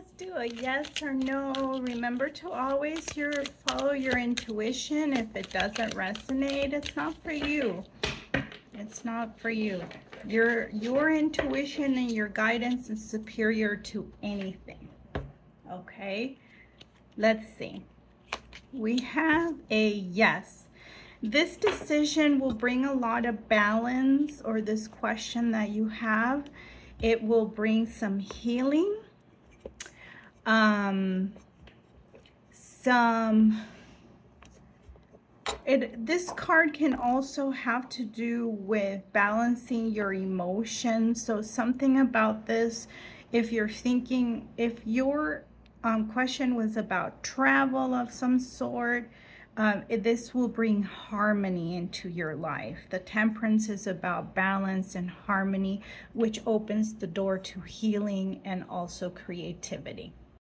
Let's do a yes or no. Remember to always your follow your intuition. If it doesn't resonate, it's not for you. It's not for you. Your your intuition and your guidance is superior to anything. Okay? Let's see. We have a yes. This decision will bring a lot of balance or this question that you have. It will bring some healing um, some it this card can also have to do with balancing your emotions so something about this if you're thinking if your um, question was about travel of some sort um, this will bring harmony into your life. The temperance is about balance and harmony, which opens the door to healing and also creativity.